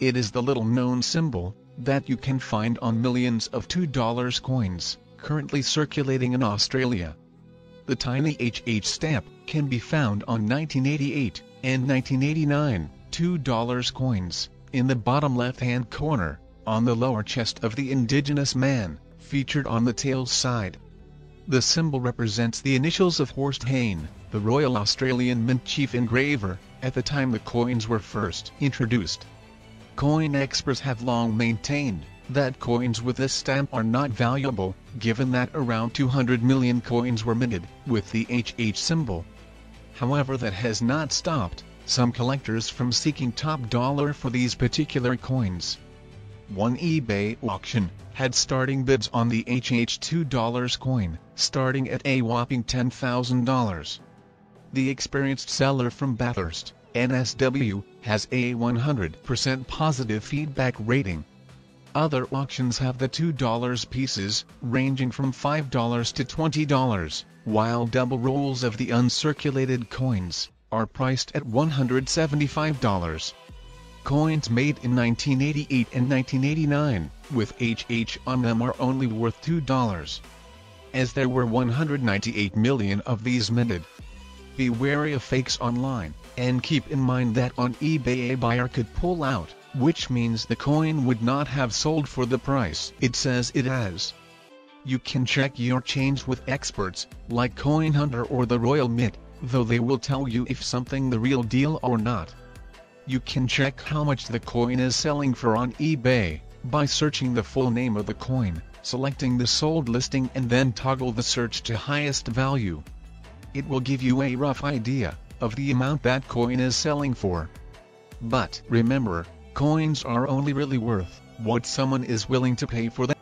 It is the little known symbol that you can find on millions of $2 coins currently circulating in Australia. The tiny HH stamp can be found on 1988 and 1989 $2 coins in the bottom left-hand corner on the lower chest of the indigenous man featured on the tail side. The symbol represents the initials of Horst Heyne, the Royal Australian Mint chief engraver, at the time the coins were first introduced. Coin experts have long maintained that coins with this stamp are not valuable, given that around 200 million coins were minted with the HH symbol. However that has not stopped some collectors from seeking top dollar for these particular coins. One eBay auction had starting bids on the HH $2 coin, starting at a whopping $10,000. The experienced seller from Bathurst, NSW, has a 100% positive feedback rating. Other auctions have the $2 pieces, ranging from $5 to $20, while double rolls of the uncirculated coins are priced at $175. Coins made in 1988 and 1989, with HH on them are only worth $2. As there were 198 million of these minted. Be wary of fakes online and keep in mind that on eBay a buyer could pull out, which means the coin would not have sold for the price it says it has. You can check your change with experts, like Coin Hunter or the Royal Mint, though they will tell you if something the real deal or not. You can check how much the coin is selling for on eBay, by searching the full name of the coin, selecting the sold listing and then toggle the search to highest value. It will give you a rough idea of the amount that coin is selling for. But remember, coins are only really worth what someone is willing to pay for them.